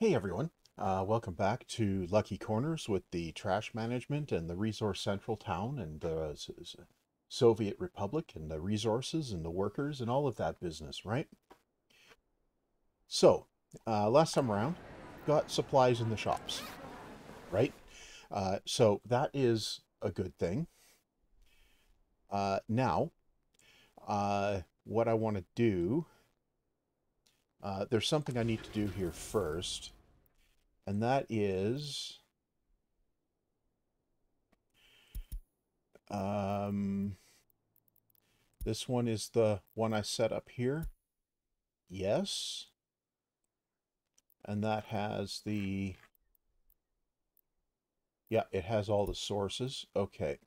Hey everyone, uh, welcome back to Lucky Corners with the trash management and the Resource Central town and the Soviet Republic and the resources and the workers and all of that business, right? So, uh, last time around, got supplies in the shops, right? Uh, so that is a good thing. Uh, now, uh, what I want to do uh, there's something I need to do here first, and that is um, this one is the one I set up here. Yes. And that has the, yeah, it has all the sources. Okay.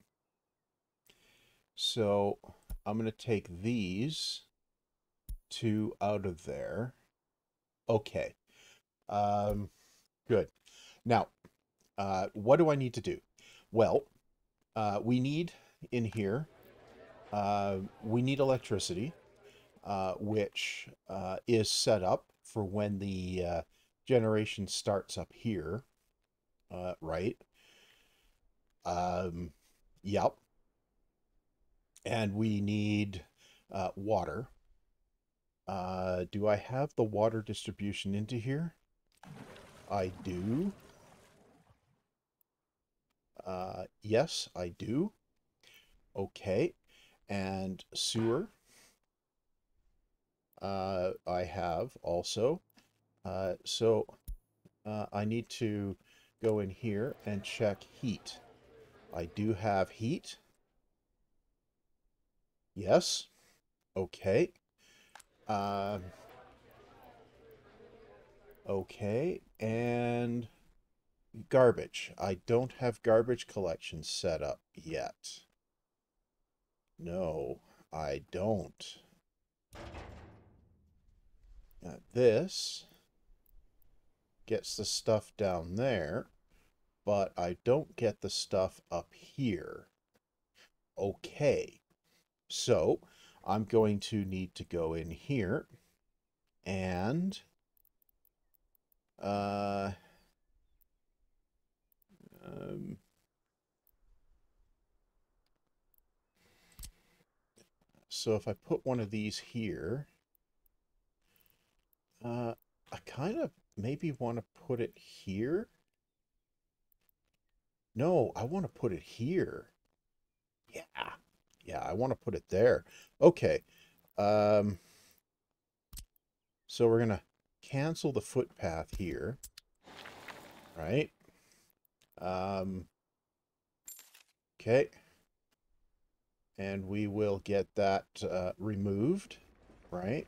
So I'm going to take these two out of there. Okay. Um, good. Now, uh, what do I need to do? Well, uh, we need in here, uh, we need electricity, uh, which uh, is set up for when the uh, generation starts up here, right? Um, yep. And we need water. Uh, do I have the water distribution into here? I do. Uh, yes, I do. Okay. And sewer. Uh, I have also. Uh, so uh, I need to go in here and check heat. I do have heat. Yes. Okay. Uh, okay, and garbage. I don't have garbage collection set up yet. No, I don't. This gets the stuff down there, but I don't get the stuff up here. Okay, so I'm going to need to go in here and uh, um, so if I put one of these here, uh, I kind of maybe want to put it here. No, I want to put it here. Yeah. Yeah, I want to put it there. Okay. Um, so we're going to cancel the footpath here. Right? Um, okay. And we will get that uh, removed. Right?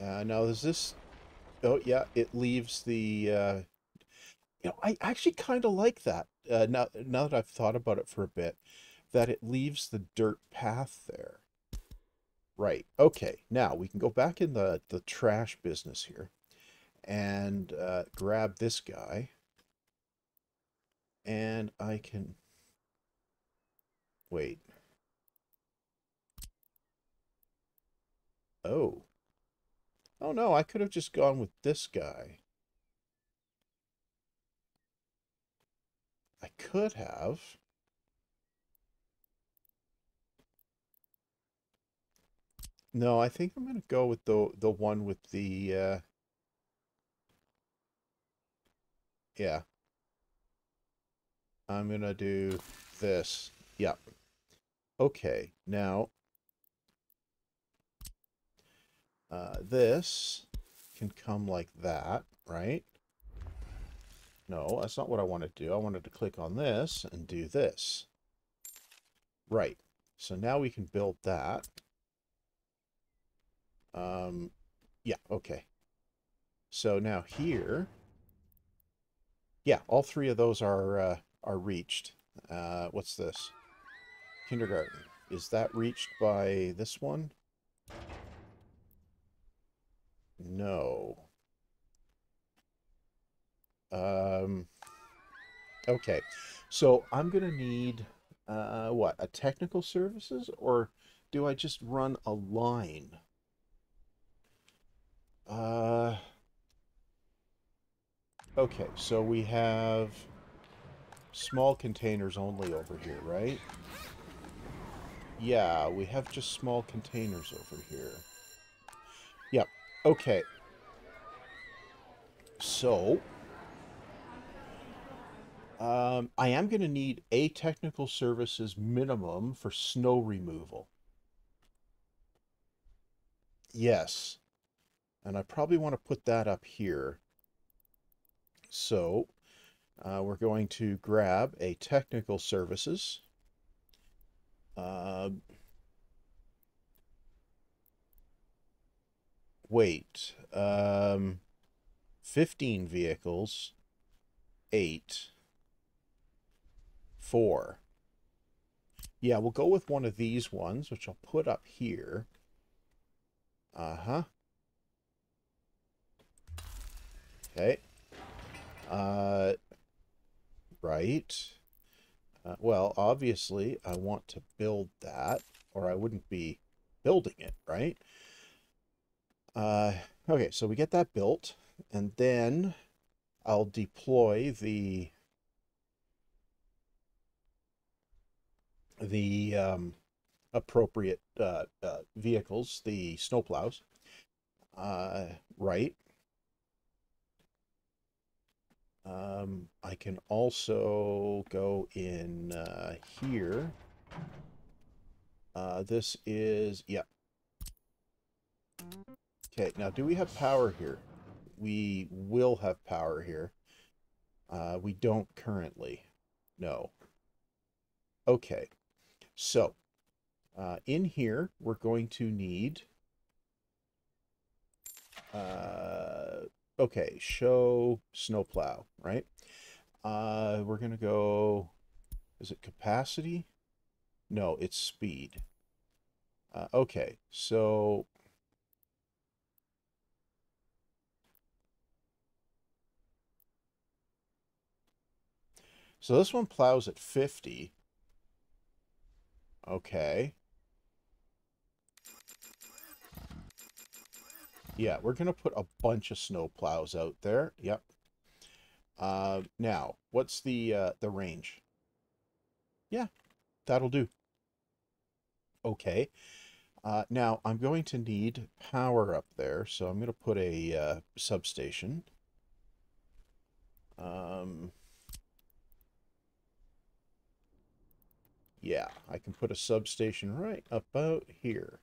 Uh, now, is this... Oh, yeah, it leaves the... Uh, you know, I actually kind of like that. Uh, now, now that I've thought about it for a bit that it leaves the dirt path there. Right. Okay. Now we can go back in the, the trash business here and uh, grab this guy. And I can... Wait. Oh. Oh no, I could have just gone with this guy. I could have. No, I think I'm going to go with the the one with the uh yeah. I'm going to do this. Yep. Okay. Now uh this can come like that, right? No, that's not what I wanted to do. I wanted to click on this and do this. Right. So now we can build that. Um, yeah, okay. So now here, yeah, all three of those are uh, are reached. Uh, what's this? Kindergarten. Is that reached by this one? No. Um, okay, so I'm going to need, uh, what, a technical services? Or do I just run a line? Uh, Okay, so we have small containers only over here, right? Yeah, we have just small containers over here. Yep, okay. So, um, I am going to need a technical services minimum for snow removal. Yes. And I probably want to put that up here. So, uh, we're going to grab a technical services. Uh, wait. Um, 15 vehicles. 8. 4. Yeah, we'll go with one of these ones, which I'll put up here. Uh-huh. Okay. Uh, right. Uh, well, obviously, I want to build that, or I wouldn't be building it, right? Uh, okay, so we get that built, and then I'll deploy the the um, appropriate uh, uh, vehicles, the snowplows. Uh, right. Um, I can also go in uh, here. Uh, this is, yep. Okay, now do we have power here? We will have power here. Uh, we don't currently. No. Okay. So, uh, in here, we're going to need... Uh, okay, show snowplow, right? Uh, we're going to go... Is it capacity? No, it's speed. Uh, okay, so... So this one plows at 50. Okay. Yeah, we're going to put a bunch of snow plows out there. Yep. Uh, now, what's the uh, the range? Yeah, that'll do. Okay. Uh, now, I'm going to need power up there, so I'm going to put a uh, substation. Um, yeah, I can put a substation right about here.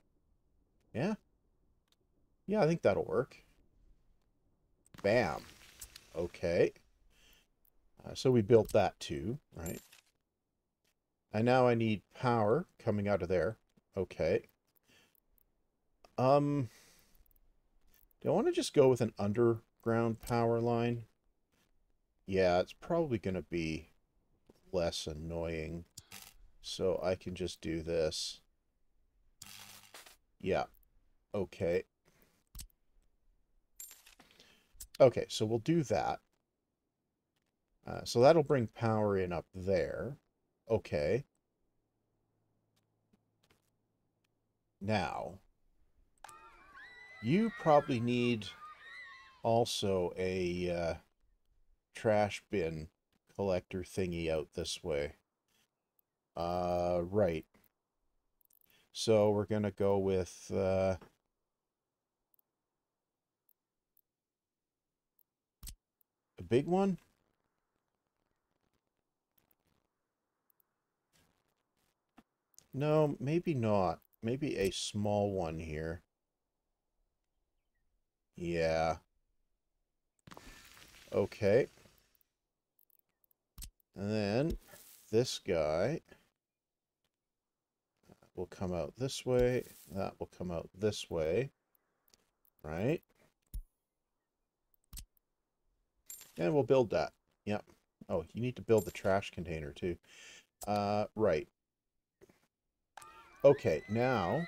Yeah? Yeah, I think that'll work. Bam. Okay. Uh, so we built that too, right? And now I need power coming out of there. Okay. Um, do I want to just go with an underground power line? Yeah, it's probably going to be less annoying. So I can just do this. Yeah. Okay. Okay, so we'll do that. Uh, so that'll bring power in up there. Okay. Now, you probably need also a uh, trash bin collector thingy out this way. Uh, right. So we're going to go with... Uh, A big one? No, maybe not. Maybe a small one here. Yeah. Okay. And then this guy will come out this way. That will come out this way. Right? And we'll build that. Yep. Oh, you need to build the trash container too. Uh, right. Okay, now,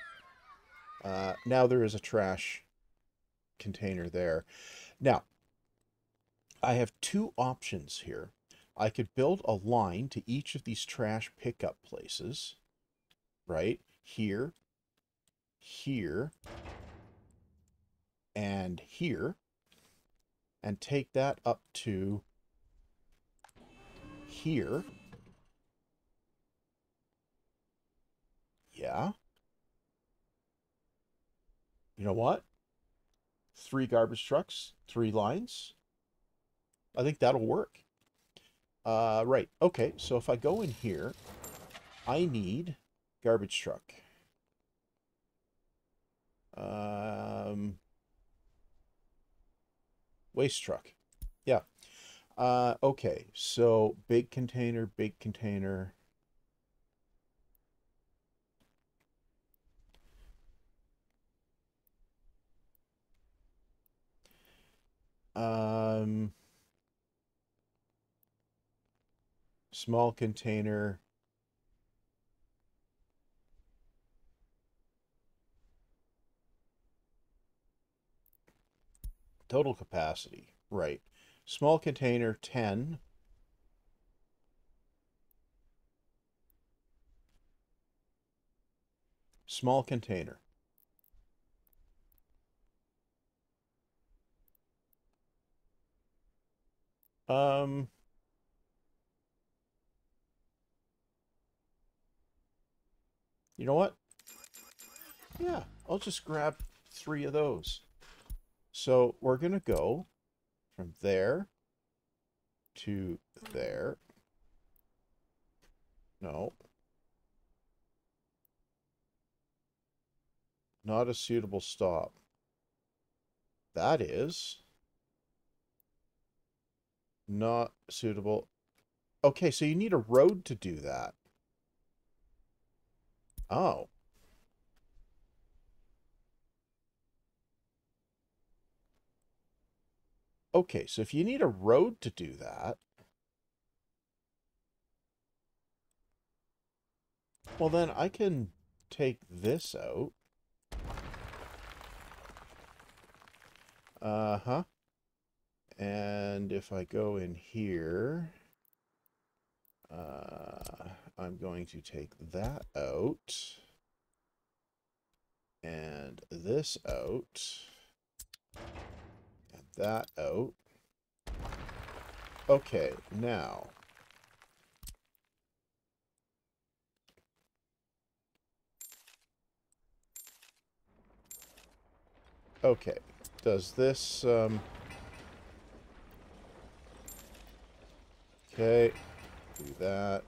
uh, now there is a trash container there. Now, I have two options here. I could build a line to each of these trash pickup places, right? Here, here, and here. And take that up to here. Yeah. You know what? Three garbage trucks, three lines. I think that'll work. Uh, right. Okay, so if I go in here, I need garbage truck. Um, waste truck. Yeah. Uh, okay, so big container, big container. Um, small container. Total capacity, right. Small container, 10. Small container. Um, you know what? Yeah, I'll just grab three of those. So we're going to go from there to there. No. Not a suitable stop. That is not suitable. Okay, so you need a road to do that. Oh. Okay, so if you need a road to do that, well then I can take this out. Uh-huh. And if I go in here, uh, I'm going to take that out and this out that out. Okay, now. Okay, does this, um... Okay, do that.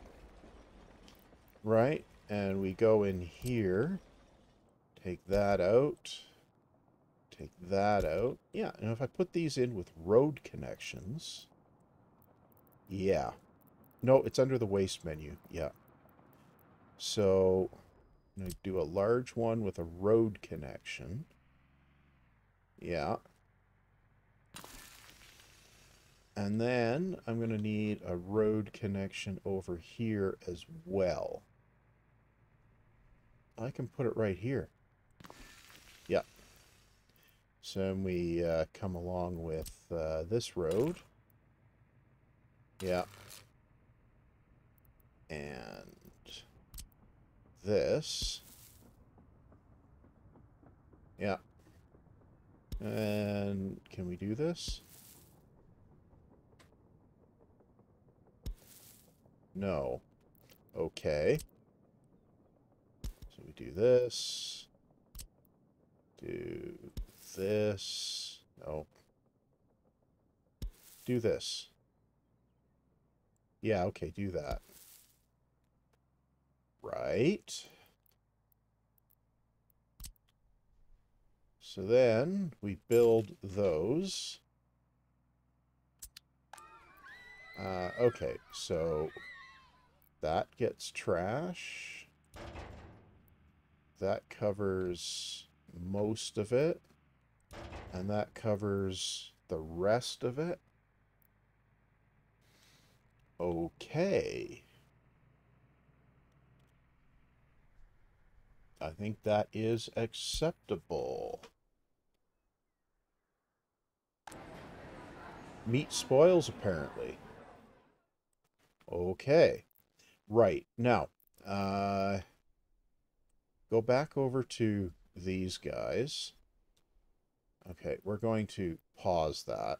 Right, and we go in here, take that out. Take that out. Yeah, and if I put these in with road connections... Yeah. No, it's under the waste menu. Yeah. So, I'm going to do a large one with a road connection. Yeah. And then I'm going to need a road connection over here as well. I can put it right here. So we uh, come along with uh, this road. Yeah. And this. Yeah. And can we do this? No. Okay. So we do this. Do this. No. Do this. Yeah, okay, do that. Right. So then we build those. Uh, okay, so that gets trash. That covers most of it. And that covers the rest of it. Okay. I think that is acceptable. Meat spoils, apparently. Okay. Right. Now, uh, go back over to these guys. Okay, we're going to pause that.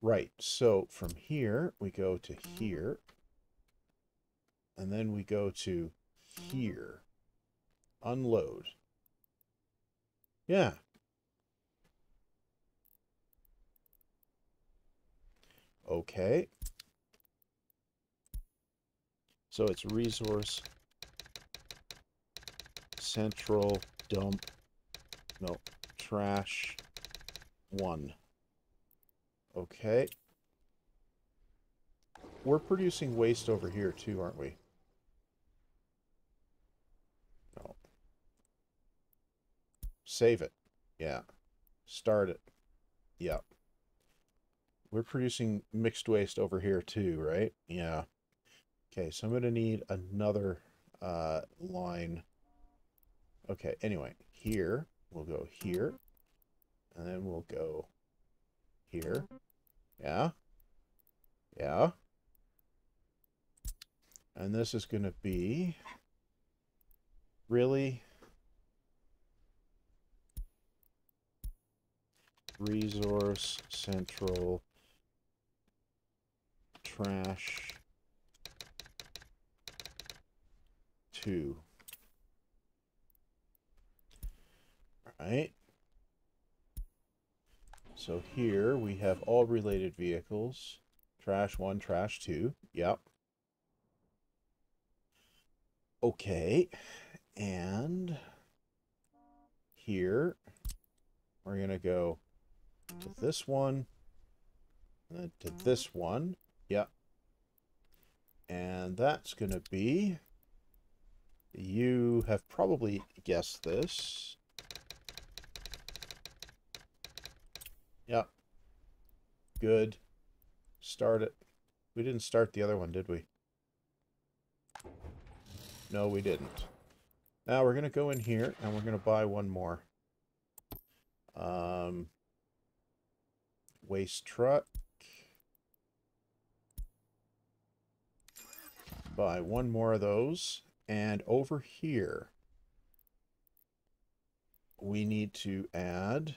Right, so from here, we go to here. And then we go to here. Unload. Yeah. Okay. So it's resource central dump no trash one. Okay. We're producing waste over here too, aren't we? No. Save it. Yeah. Start it. Yep. We're producing mixed waste over here too, right? Yeah. Okay, so I'm going to need another uh, line. Okay, anyway, here, we'll go here, and then we'll go here. Yeah. Yeah. And this is going to be really resource central trash 2. Right. So here we have all related vehicles. Trash 1, trash 2. Yep. Okay. And here we're going to go to this one to this one. Yep. And that's going to be, you have probably guessed this. Yep. Good. Start it. We didn't start the other one, did we? No, we didn't. Now we're going to go in here and we're going to buy one more. Um, waste truck. Buy one more of those. And over here, we need to add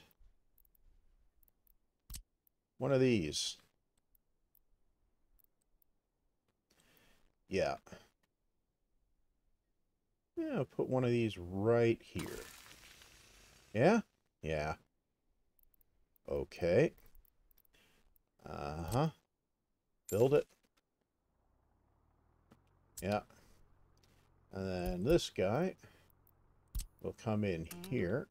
one of these. Yeah. Yeah, put one of these right here. Yeah? Yeah. Okay. Uh-huh. Build it. Yeah. And then this guy will come in here.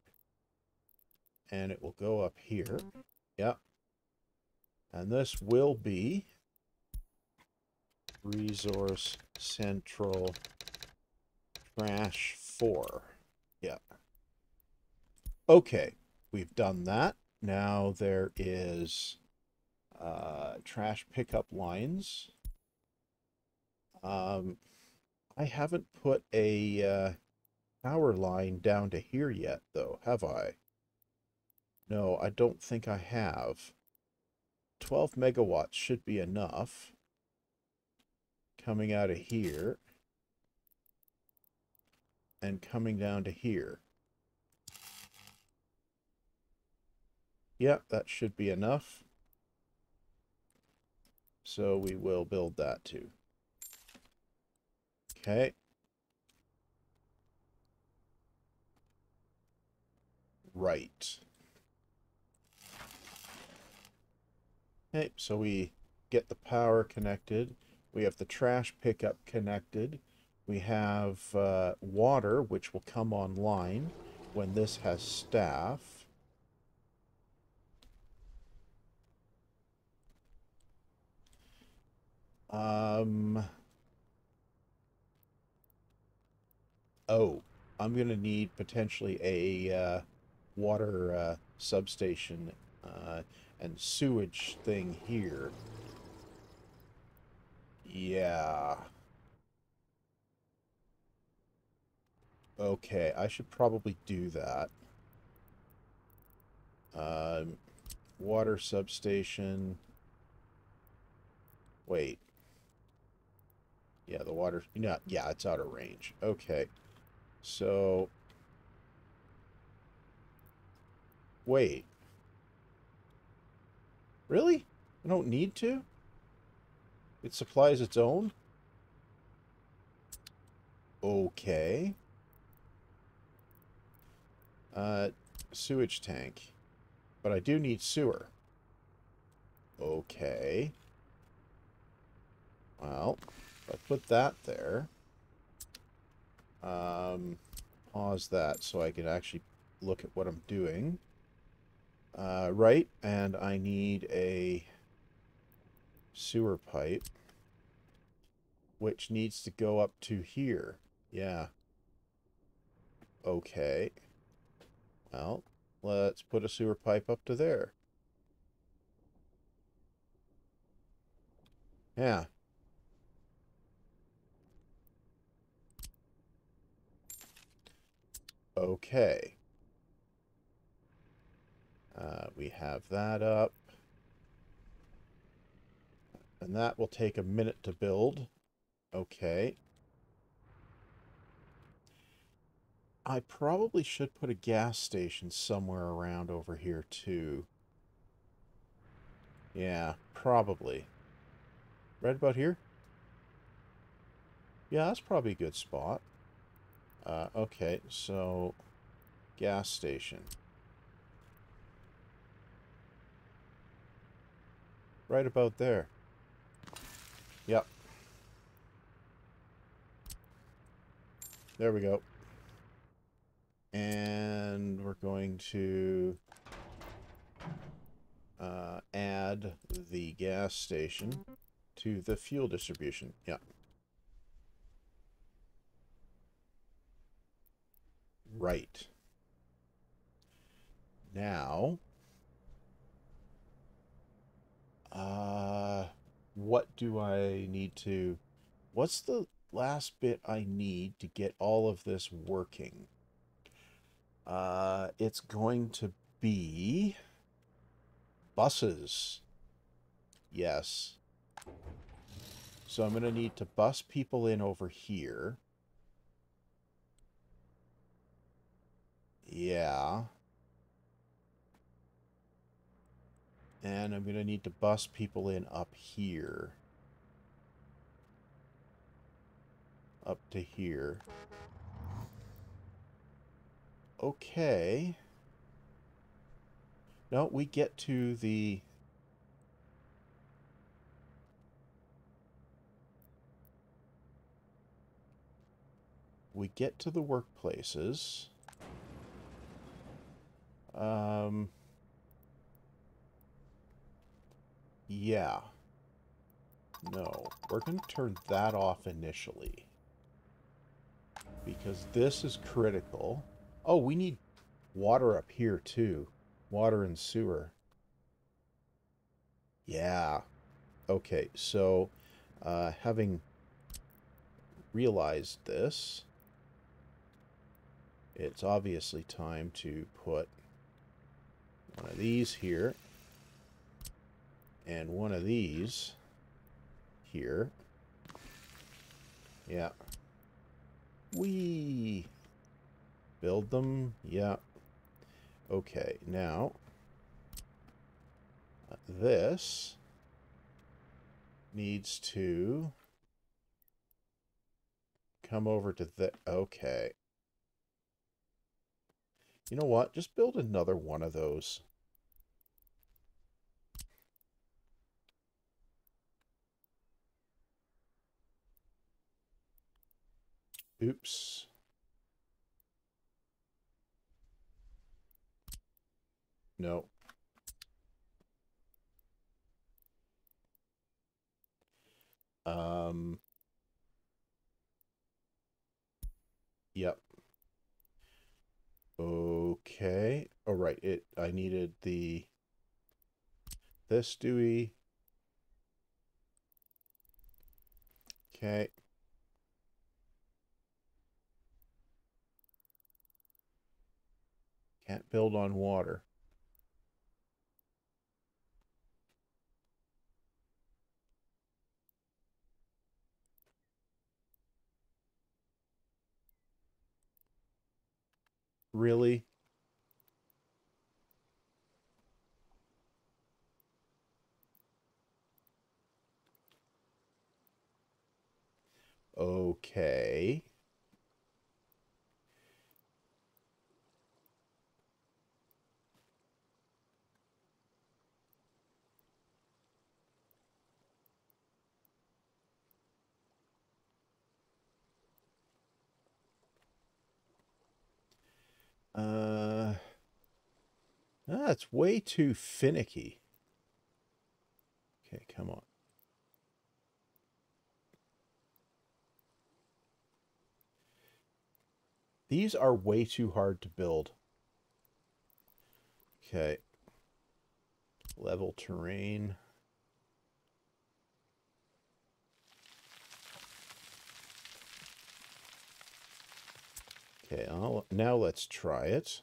And it will go up here. Yep. And this will be resource central trash 4. Yeah. Okay, we've done that. Now there is uh, trash pickup lines. Um, I haven't put a uh, power line down to here yet, though, have I? No, I don't think I have. 12 megawatts should be enough. Coming out of here. And coming down to here. Yep, that should be enough. So we will build that too. Okay. Right. Okay, so we get the power connected. We have the trash pickup connected. We have uh, water, which will come online when this has staff. Um, oh, I'm going to need potentially a uh, water uh, substation uh, and sewage thing here. Yeah. Okay, I should probably do that. Um, water substation. Wait. Yeah, the water... Yeah, yeah, it's out of range. Okay. So... Wait. Really? I don't need to? It supplies its own? Okay. Uh, sewage tank. But I do need sewer. Okay. Well, I put that there. Um, pause that so I can actually look at what I'm doing. Uh, right, and I need a sewer pipe, which needs to go up to here. Yeah. Okay. Well, let's put a sewer pipe up to there. Yeah. Okay. Uh, we have that up. And that will take a minute to build. Okay. I probably should put a gas station somewhere around over here too. Yeah, probably. Right about here? Yeah, that's probably a good spot. Uh, okay, so gas station. Right about there. Yep. There we go. And we're going to uh, add the gas station to the fuel distribution. Yeah. Right. Now, uh, what do I need to... What's the last bit I need to get all of this working? Uh, it's going to be buses. Yes. So I'm going to need to bus people in over here. Yeah. And I'm going to need to bus people in up here. Up to here. Okay. No, we get to the... We get to the workplaces. Um... Yeah. No, we're going to turn that off initially. Because this is critical. Oh, we need water up here too. Water and sewer. Yeah. Okay, so uh, having realized this, it's obviously time to put one of these here and one of these here. Yeah. We build them. Yeah. Okay, now this needs to come over to the okay. You know what? Just build another one of those. Oops. No. Um. Yep. Okay. Oh, right. It. I needed the. This Dewey. Okay. Can't build on water. Really? Okay. Uh, that's way too finicky. Okay, come on. These are way too hard to build. Okay. Level terrain. Okay, I'll, now let's try it.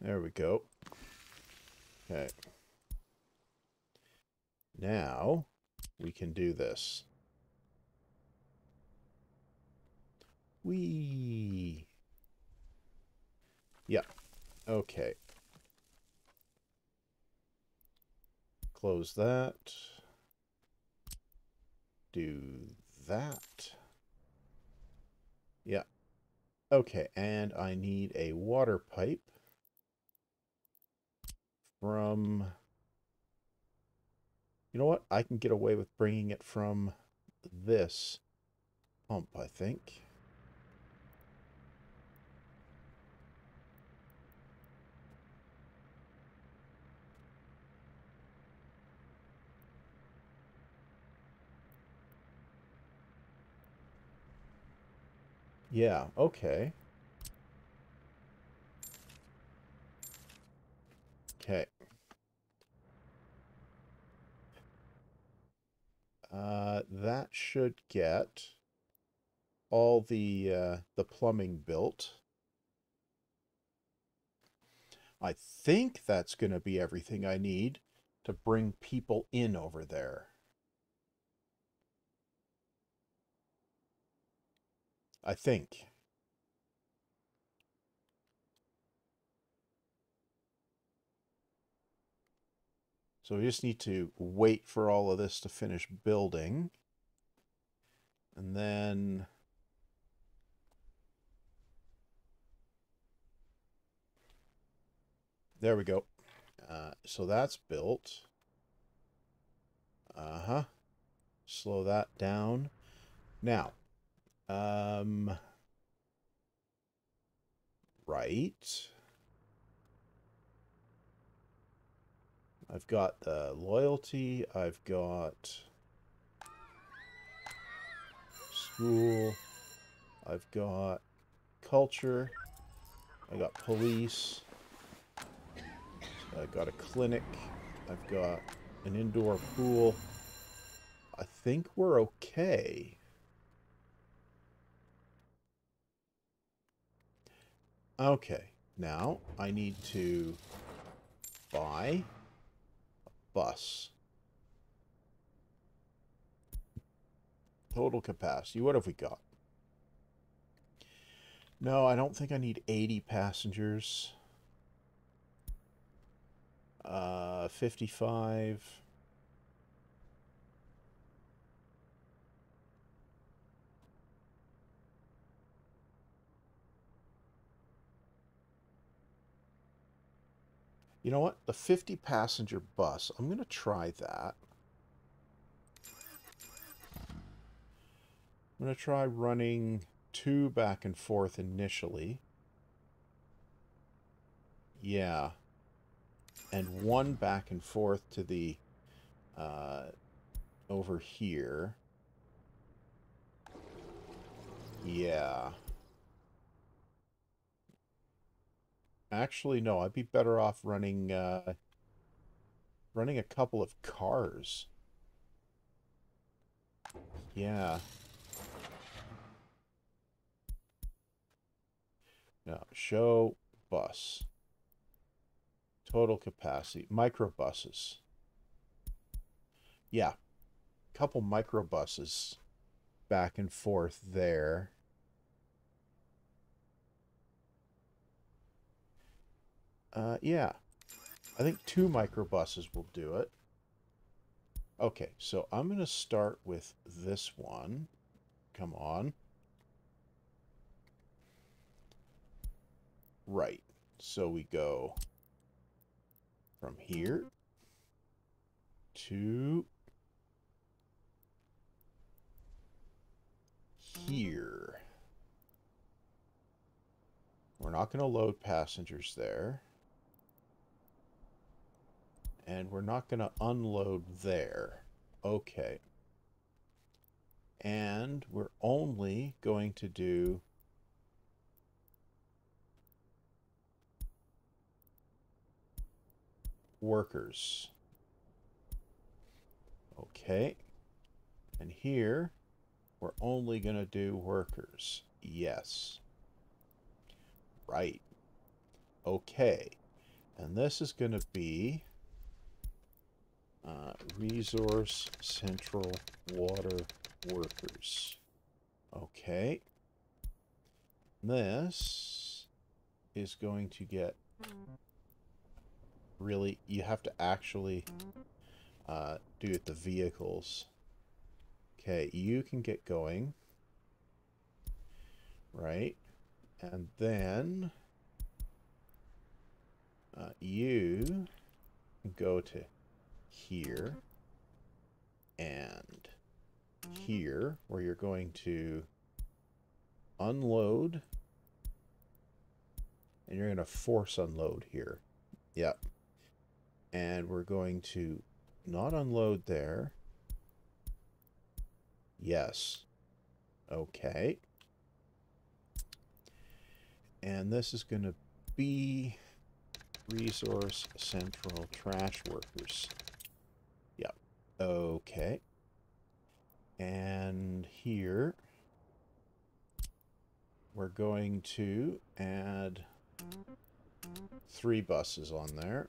There we go. Okay. Now, we can do this. We. Yeah. Okay. Close that. Do that. Yeah. Okay, and I need a water pipe from you know what? I can get away with bringing it from this pump, I think. Yeah, okay. Okay. Uh, that should get all the uh, the plumbing built. I think that's going to be everything I need to bring people in over there. I think. So we just need to wait for all of this to finish building. And then... There we go. Uh, so that's built. Uh-huh. Slow that down. Now, um, right. I've got the loyalty. I've got school. I've got culture. I got police. I've got a clinic. I've got an indoor pool. I think we're okay. Okay, now I need to buy a bus. Total capacity. What have we got? No, I don't think I need 80 passengers. Uh, 55. Know what? The 50 passenger bus, I'm going to try that. I'm going to try running two back and forth initially. Yeah. And one back and forth to the, uh, over here. Yeah. Actually, no, I'd be better off running, uh, running a couple of cars. Yeah. Now, show bus. Total capacity. Microbuses. Yeah. A couple microbuses back and forth there. Uh, yeah. I think two microbuses will do it. Okay, so I'm going to start with this one. Come on. Right. So we go from here to here. We're not going to load passengers there. And we're not going to unload there. Okay. And we're only going to do workers. Okay. And here, we're only going to do workers. Yes. Right. Okay. And this is going to be uh, resource central water workers. Okay. This is going to get really, you have to actually uh, do it the vehicles. Okay, you can get going. Right. And then uh, you go to here and here where you're going to unload and you're going to force unload here. Yep. And we're going to not unload there. Yes. Okay. And this is going to be resource central trash workers. Okay. And here we're going to add three buses on there.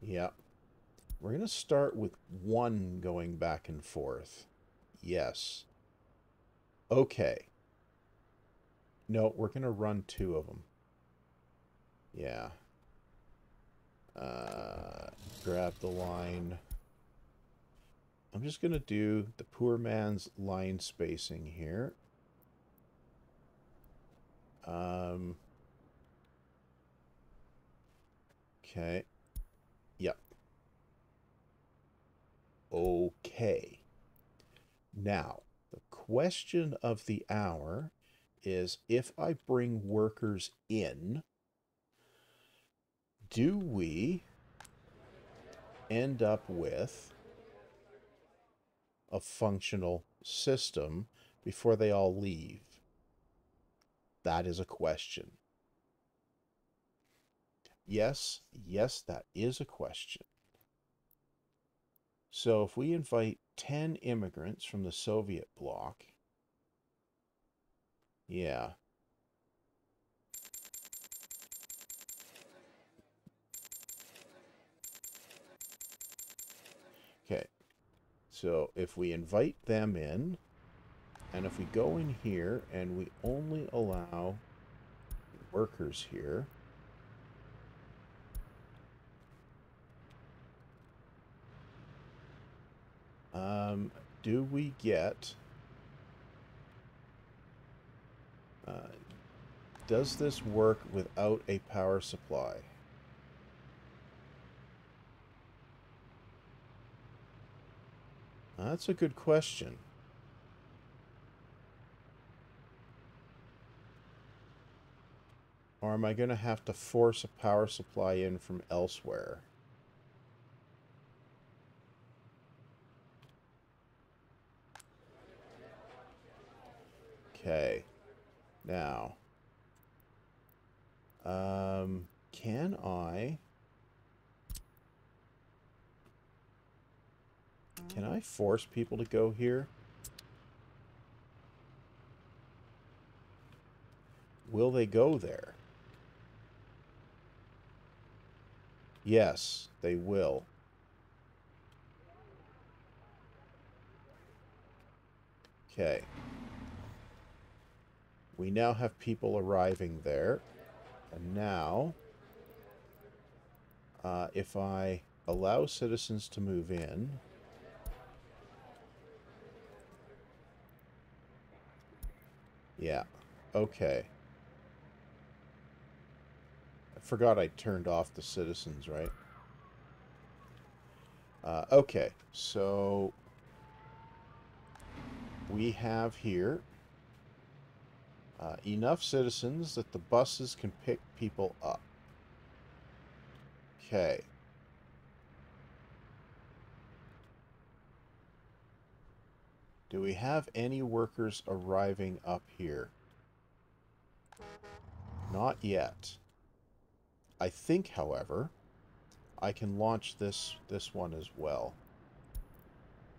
Yep. We're going to start with one going back and forth. Yes. Okay. No, we're going to run two of them. Yeah. Uh, grab the line. I'm just going to do the poor man's line spacing here. Um, okay. Yep. Okay. Now, the question of the hour is if I bring workers in, do we end up with a functional system before they all leave? That is a question. Yes, yes, that is a question. So if we invite 10 immigrants from the Soviet bloc, yeah. Okay. So if we invite them in, and if we go in here and we only allow workers here, um, do we get Uh, does this work without a power supply? That's a good question. Or am I going to have to force a power supply in from elsewhere? Okay. Now, um, can I... Can I force people to go here? Will they go there? Yes, they will. Okay. We now have people arriving there. And now, uh, if I allow citizens to move in. Yeah. Okay. I forgot I turned off the citizens, right? Uh, okay, so we have here uh, enough citizens that the buses can pick people up. Okay. Do we have any workers arriving up here? Not yet. I think, however, I can launch this this one as well.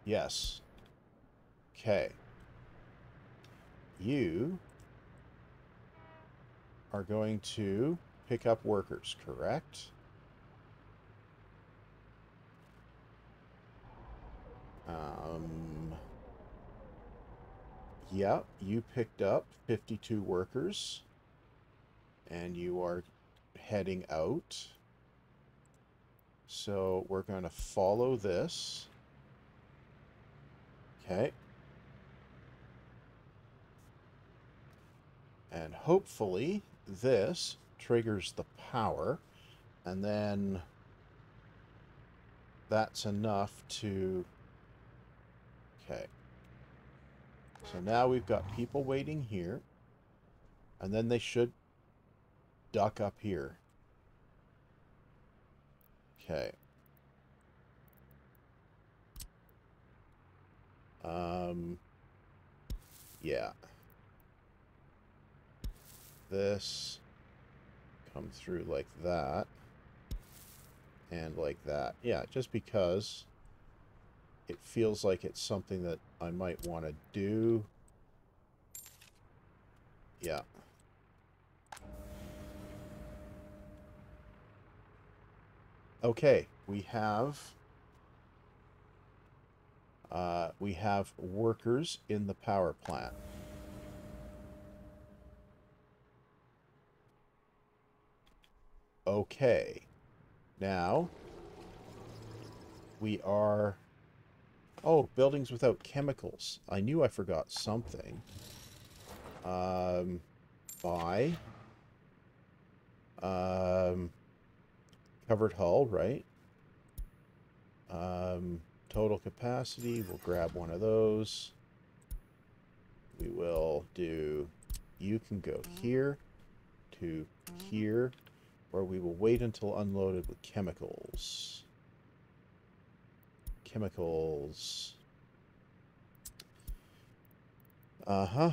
Yes. Okay. You are going to pick up workers, correct? Um, yeah, you picked up 52 workers and you are heading out. So we're going to follow this. Okay. And hopefully this triggers the power and then that's enough to okay so now we've got people waiting here and then they should duck up here. Okay. Um yeah. This, come through like that, and like that. Yeah, just because it feels like it's something that I might want to do. Yeah. Okay, we have uh, we have workers in the power plant. Okay. Now, we are... Oh, buildings without chemicals. I knew I forgot something. Um, buy. Um, covered hull, right? Um, total capacity, we'll grab one of those. We will do, you can go here to here where we will wait until unloaded with chemicals. Chemicals. Uh-huh.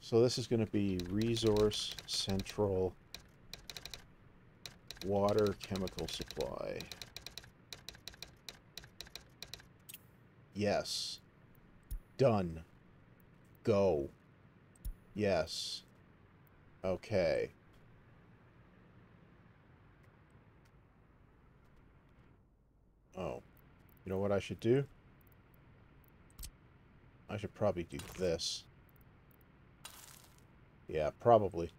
So this is going to be resource central water chemical supply. Yes. Done. Go. Yes. Okay. Oh. You know what I should do? I should probably do this. Yeah, probably.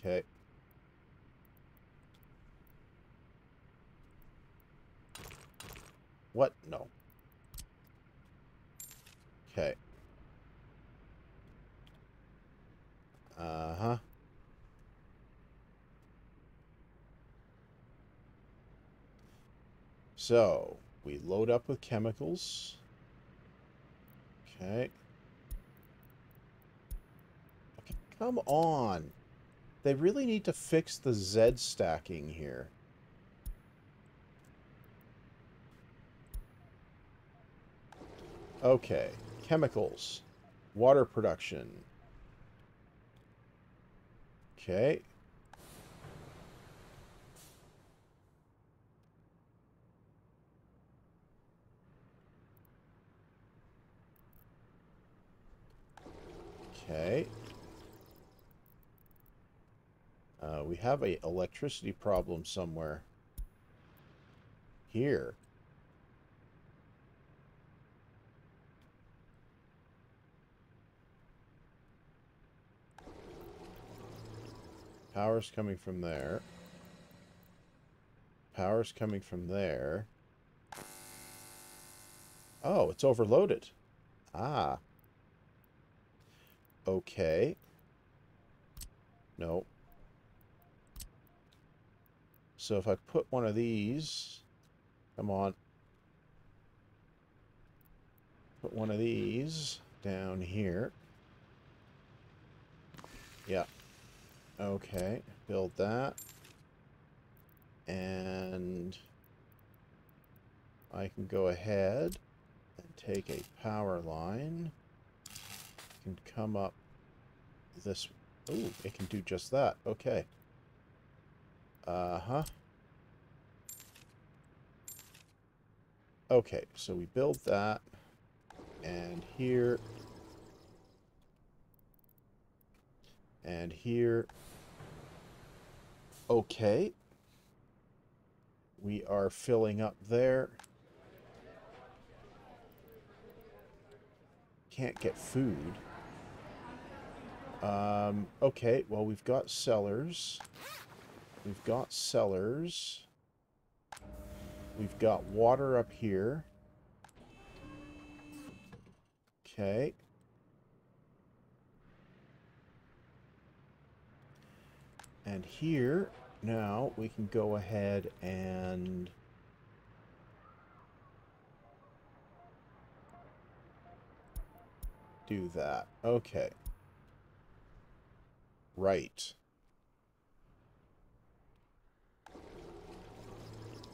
Okay. What? No. Okay. Uh-huh. So, we load up with chemicals. Okay. okay. Come on. They really need to fix the Z stacking here. Okay. Chemicals. Water production. Okay. Okay. Uh, we have a electricity problem somewhere. Here. Power's coming from there. Power's coming from there. Oh, it's overloaded. Ah. Okay. No. So if I put one of these, come on. Put one of these down here. Yeah. Okay, build that. And I can go ahead and take a power line. Can come up this. Ooh, it can do just that. Okay. Uh-huh. Okay, so we build that. And here. And here. Okay. We are filling up there. Can't get food. Um, okay, well, we've got cellars. We've got cellars. We've got water up here. Okay. And here, now, we can go ahead and... do that. Okay. Right.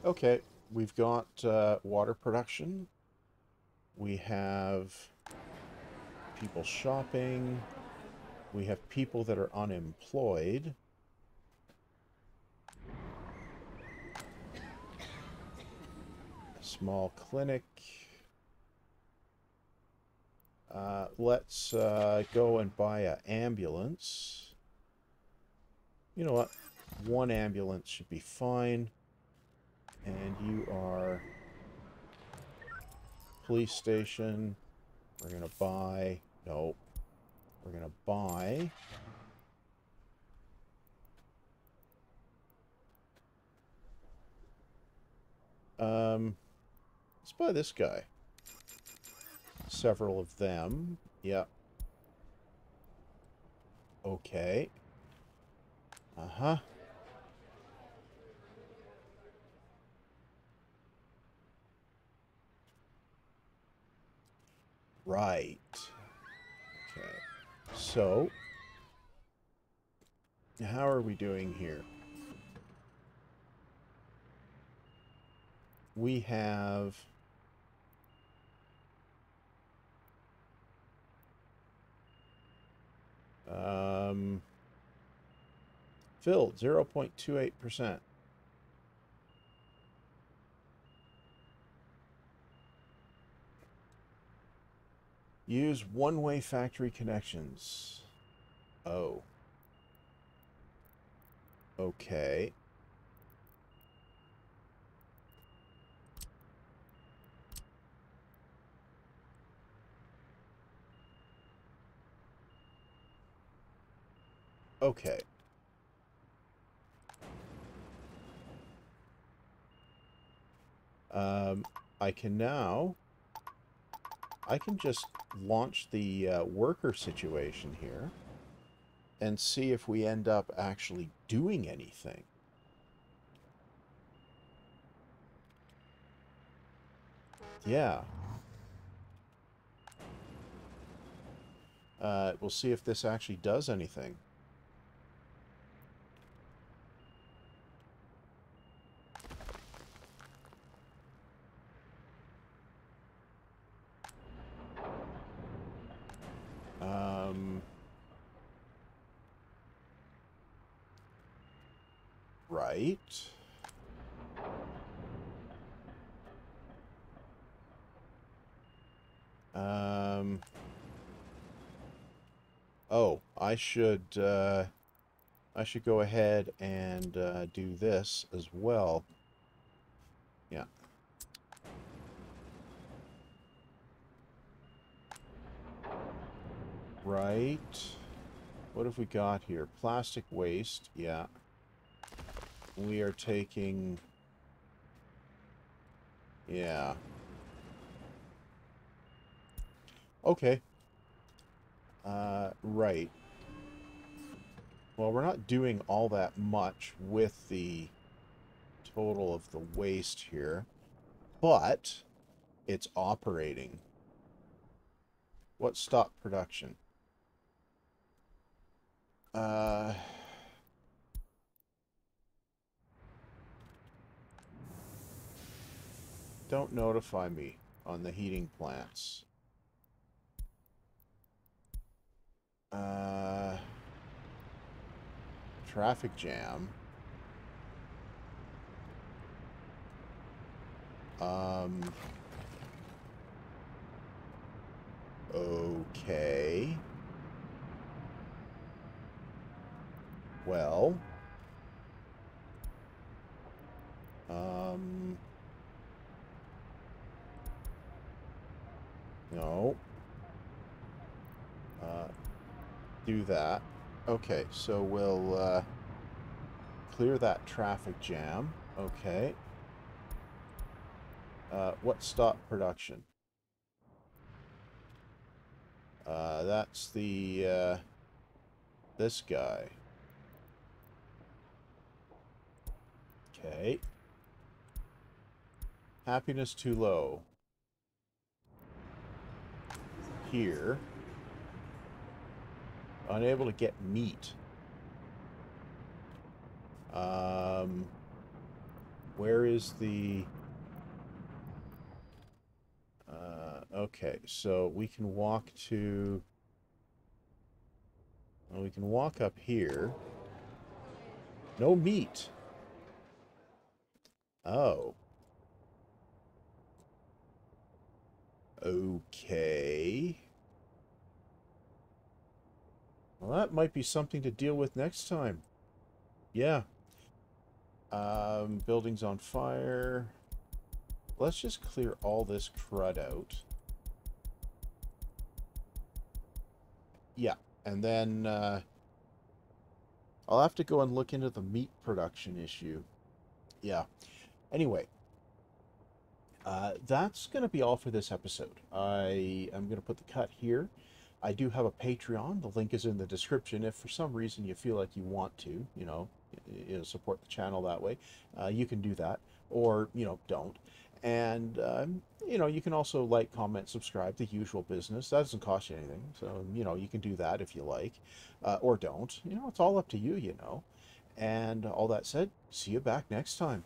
Okay, we've got uh, water production. We have people shopping. We have people that are unemployed. Small clinic. Uh, let's uh, go and buy an ambulance. You know what? One ambulance should be fine. And you are police station. We're going to buy... No. We're going to buy... Um, let's buy this guy. Several of them. Yep. Okay. Uh-huh. Right. Okay. So, how are we doing here? We have... Um, filled, 0.28%. Use one-way factory connections. Oh. Okay. Okay. Um, I can now... I can just launch the uh, worker situation here and see if we end up actually doing anything. Yeah. Uh, we'll see if this actually does anything. Um, right. Um, oh, I should, uh, I should go ahead and uh, do this as well. Yeah. Right. What have we got here? Plastic waste. Yeah. We are taking... Yeah. Okay. Uh, right. Well, we're not doing all that much with the total of the waste here, but it's operating. What stopped production? Uh... Don't notify me on the heating plants. Uh, traffic jam. Um, okay. Well. Um. No. Uh, do that. Okay, so we'll uh, clear that traffic jam. Okay. Uh, what stop production? Uh, that's the, uh, this guy. Okay. Happiness too low. Here. Unable to get meat. Um, where is the... Uh, okay, so we can walk to... Well, we can walk up here. No meat. Oh. Okay. Well, that might be something to deal with next time. Yeah. Um, buildings on fire. Let's just clear all this crud out. Yeah, and then uh, I'll have to go and look into the meat production issue. Yeah. Anyway, uh, that's going to be all for this episode. I am going to put the cut here. I do have a Patreon. The link is in the description. If for some reason you feel like you want to, you know, you know support the channel that way, uh, you can do that, or you know, don't. And um, you know, you can also like, comment, subscribe, the usual business. That doesn't cost you anything, so you know, you can do that if you like, uh, or don't. You know, it's all up to you. You know. And all that said, see you back next time.